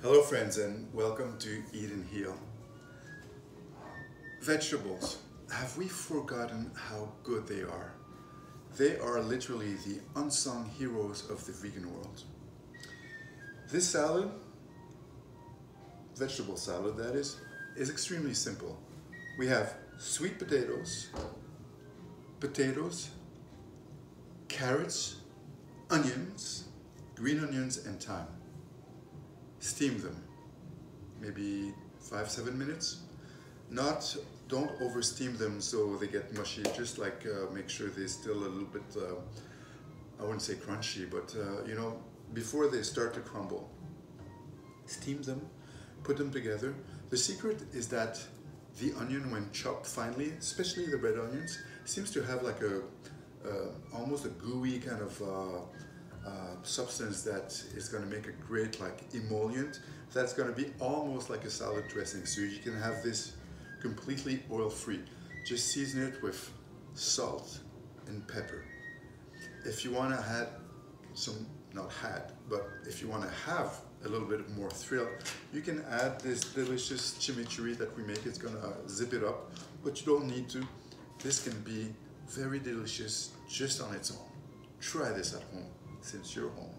Hello friends and welcome to Eat and Heal. Vegetables, have we forgotten how good they are? They are literally the unsung heroes of the vegan world. This salad, vegetable salad that is, is extremely simple. We have sweet potatoes, potatoes, carrots, onions, green onions and thyme steam them, maybe five, seven minutes. Not, don't over steam them so they get mushy, just like uh, make sure they're still a little bit, uh, I wouldn't say crunchy, but uh, you know, before they start to crumble. Steam them, put them together. The secret is that the onion, when chopped finely, especially the red onions, seems to have like a, uh, almost a gooey kind of uh, uh, substance that is going to make a great like emollient that's going to be almost like a salad dressing. So you can have this completely oil free just season it with salt and pepper. If you want to add some not had but if you want to have a little bit more thrill you can add this delicious chimichurri that we make. It's gonna zip it up but you don't need to. This can be very delicious just on its own try this at home since you're home.